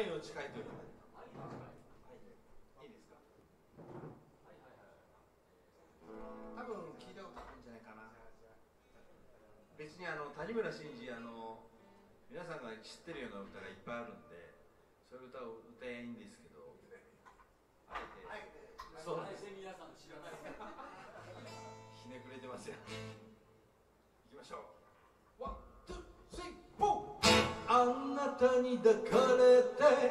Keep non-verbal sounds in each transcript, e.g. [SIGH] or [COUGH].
愛の誓いというのはねいいですか多分聞いたことあるんじゃないかな。別にあの谷村新司あの皆さんが知ってるような歌がいっぱいあるんでそういう歌を歌えばいいんですけど。あえてそうなんです。皆さん知らない [LAUGHS] ひねくれてますよあなたに抱かれて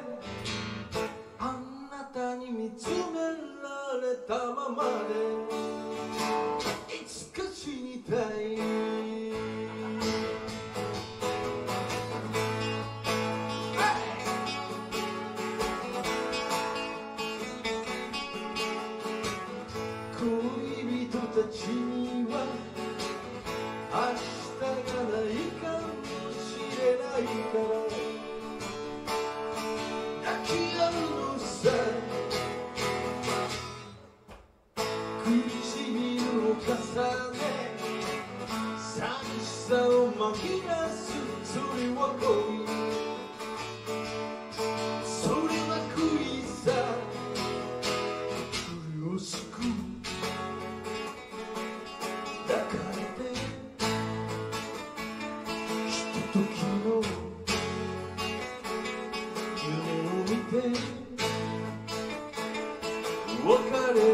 あなたに見つめられたままでいつか死にたい別れの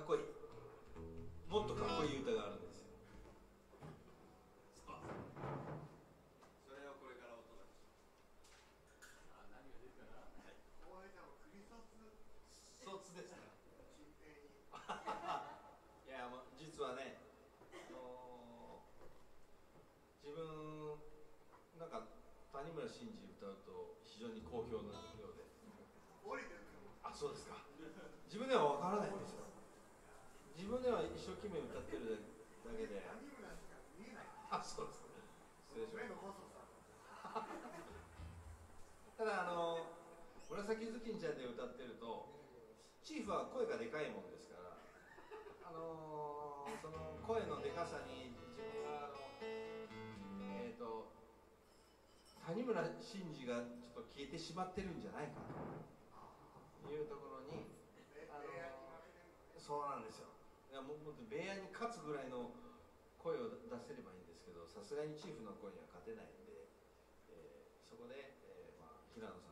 か崎ずきんちゃんで歌ってるとチーフは声がでかいもんですから。あのー、その声のでかさに自分があのえっ、ー、と谷村新司がちょっと消えてしまってるんじゃないかというところに、あのー、そうなんですよ。いやもっとベアに勝つぐらいの声を出せればいいんですけどさすがにチーフの声には勝てないんで、えー、そこで、えーまあ、平野さん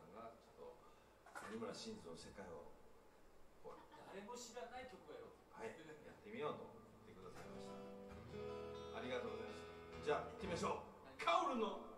有村新司の世界を誰も知らない曲やろはいやってみようと思ってくださいました。ありがとうございますじゃあ行ってみましょう。カオルの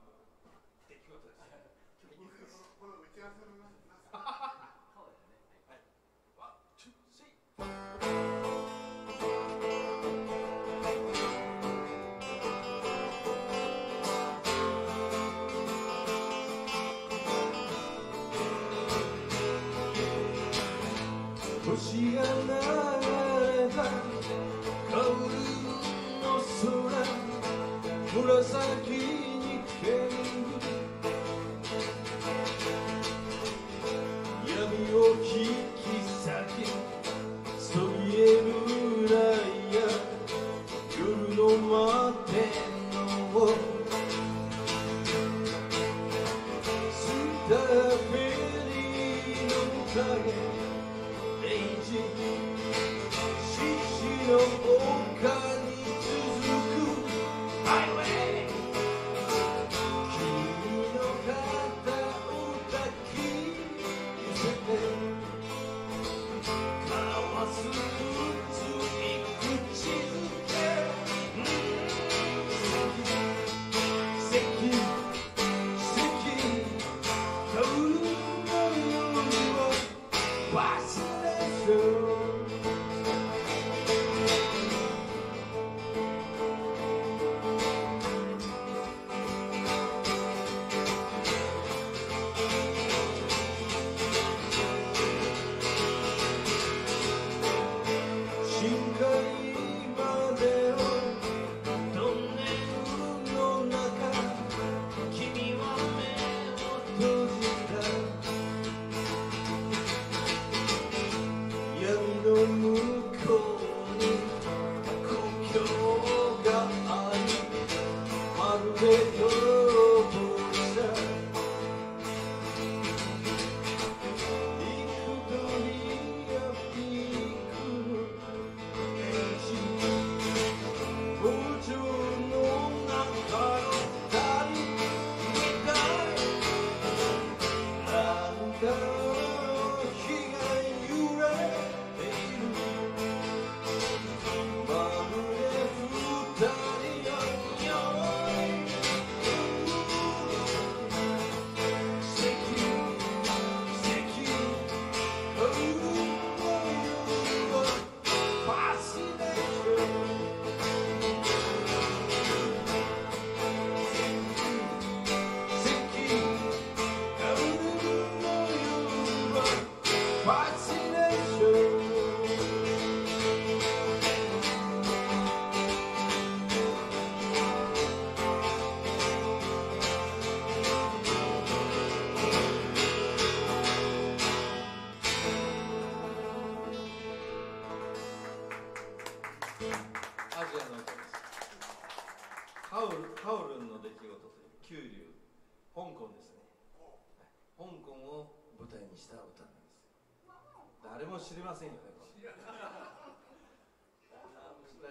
りませんよね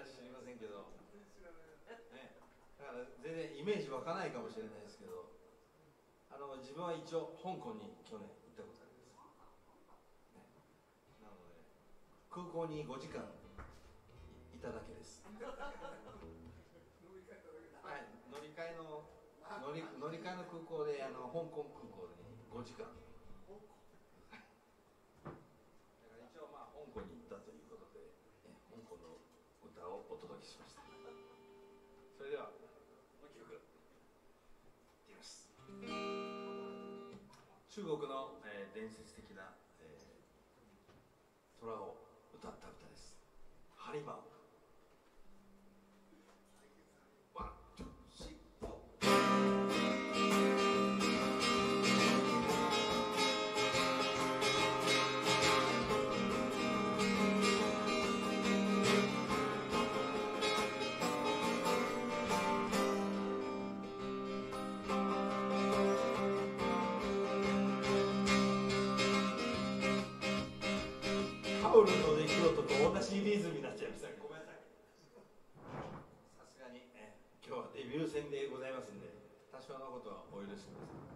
知りませんけど、ね、だから全然イメージ湧かないかもしれないですけど。あの自分は一応香港に去年行ったことあります、ね、なので空港に5時間いただけです。はい。乗り換えの乗り乗り換えの空港であの香港空港に5時間中国の、えー、伝説的な、えー、虎を歌った歌です。ハリ優先でございますんで多少のことはお許しください。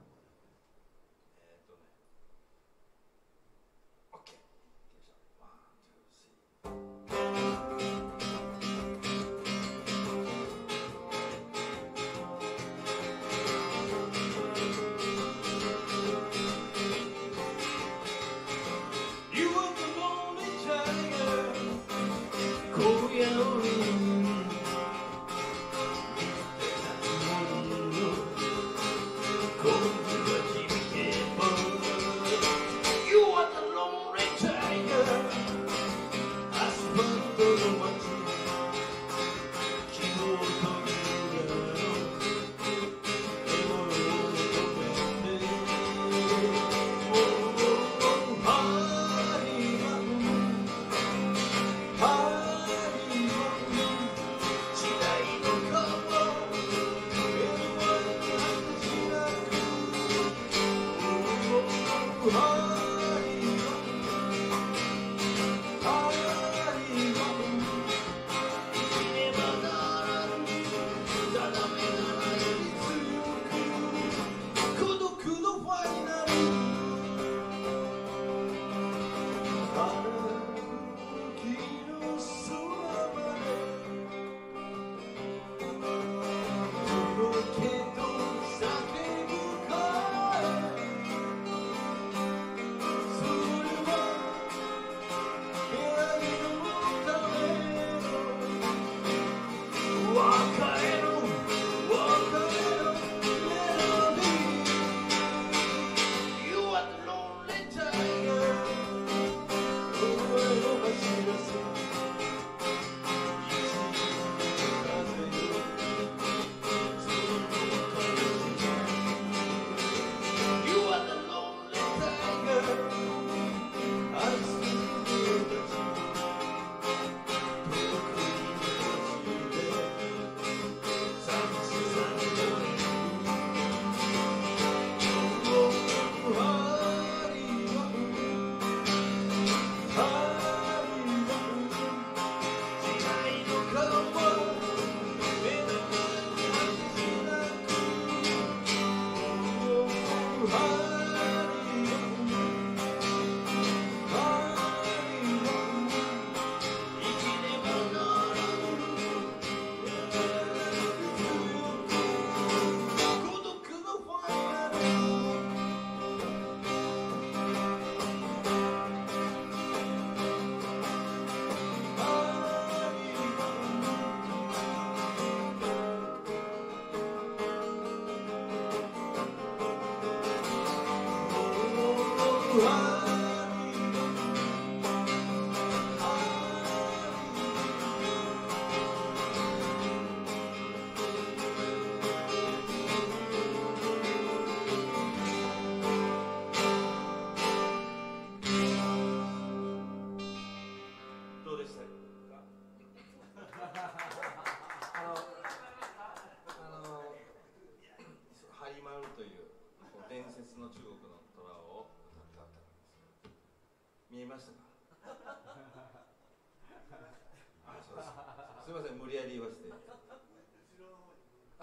すみません無理やり言わせて。あ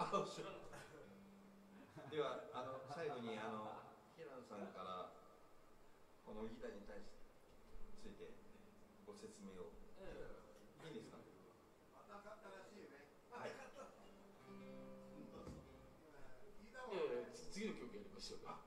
後ろ。ではあの最後にあの平野さんからこのギターに対してついてご説明を、いいですか？また買ったらしいよね。はい、うん、いやいや次の曲やりましょうか。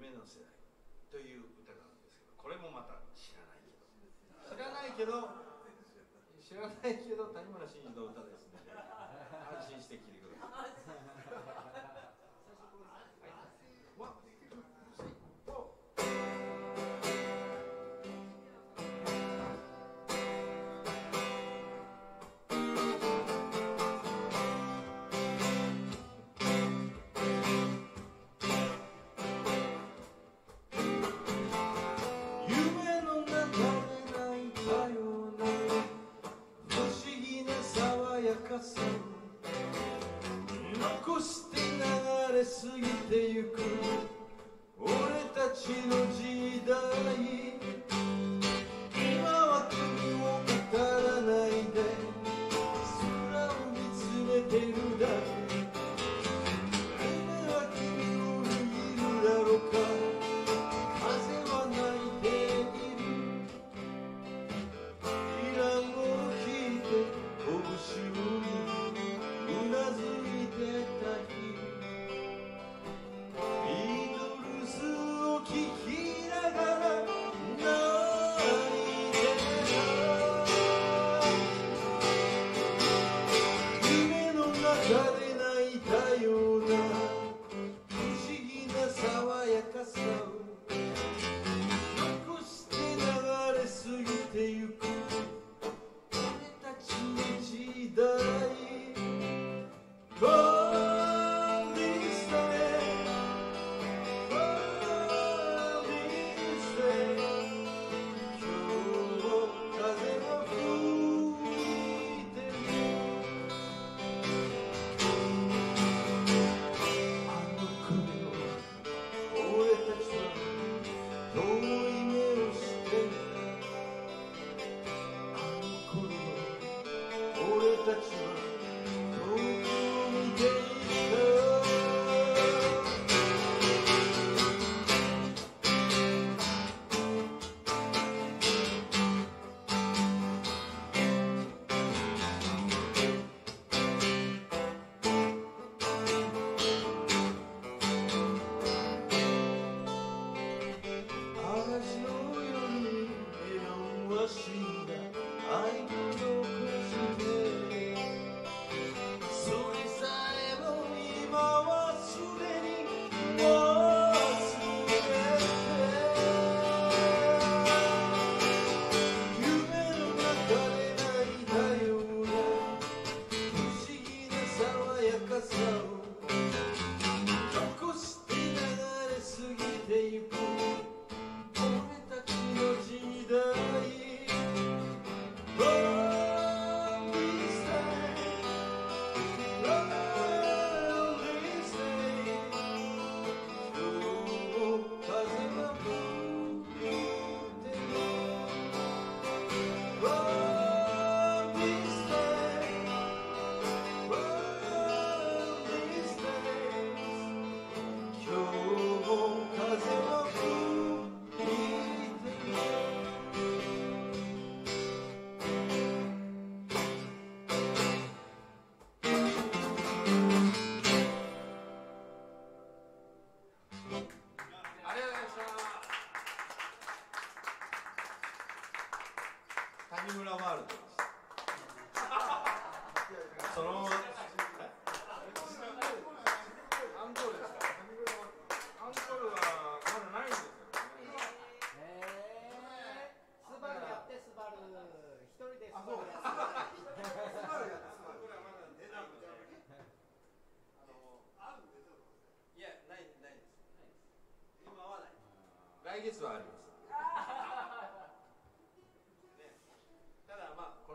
夢の世代」という歌なんですけどこれもまた知らないけど。知らないけど。知らないけど谷村新司の歌です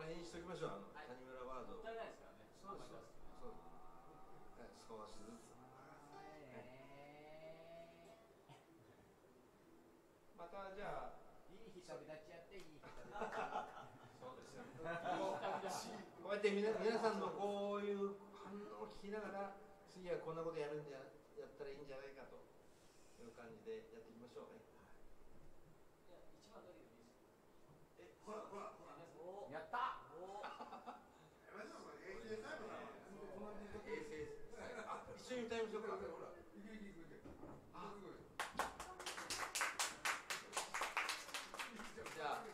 辺にしときましょう。あの谷村ワールド。もったいないですからねそうですそうですそうですはい少しずつ。またじゃあいい人旅立ちやっていい人旅立ち。そうですよこうやってみな皆さんのこういう反応を聞きながら次はこんなことやるんじゃやったらいいんじゃないかという感じでやっていきましょうね一番だけでいいですえほらほらほらやったやめなさいこれ永遠最後だ衛星あ一緒に歌いましょうかじゃあ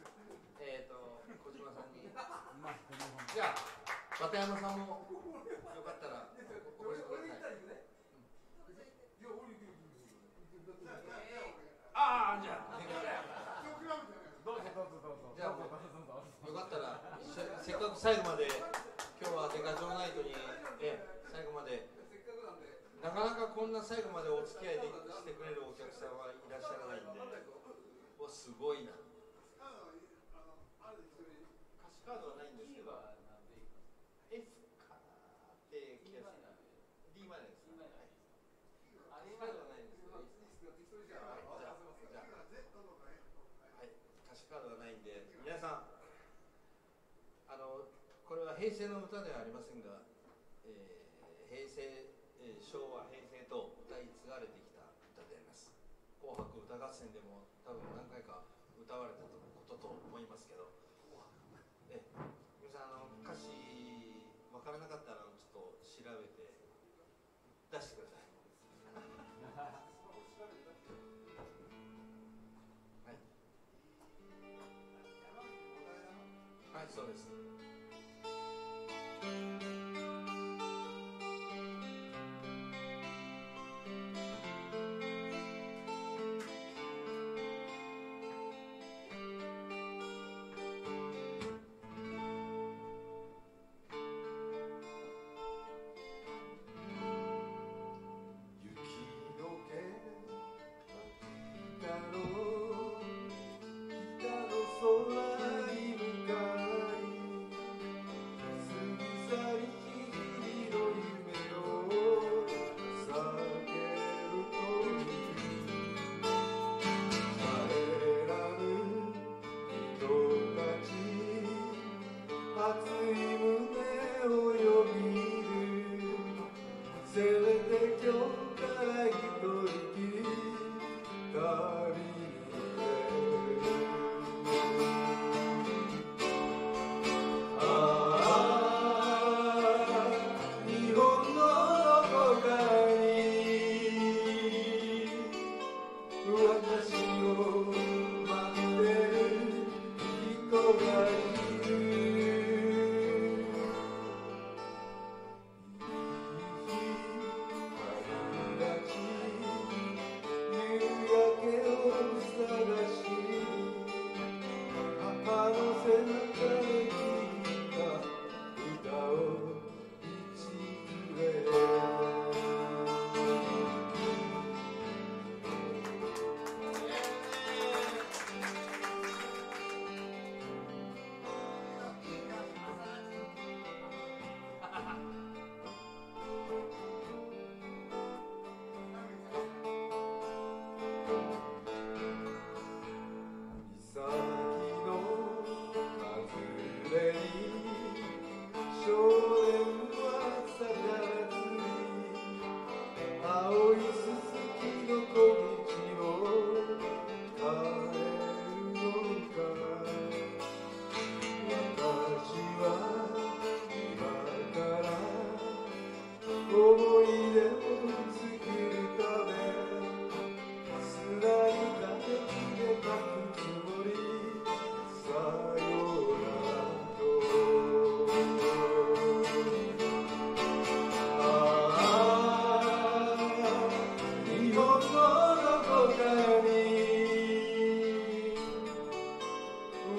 えっ、と小島さんにじゃあ綿山さんもよかったらお越しください。ああじゃあ。どうぞどうぞどうぞ。じゃあもうよかったらせせっかく最後まで今日はデカチョーナイトにえ最後までなかなかこんな最後までお付き合いでしてくれるお客さんはいらっしゃらないんでおすごいな。歌詞カードはないんですけど平成の歌ではありませんが、えー、平成、えー、昭和平成と歌い継がれてきた歌であります「紅白歌合戦」でも多分何回か歌われたことと思いますけどえー、皆さんあの歌詞わからなかった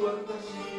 私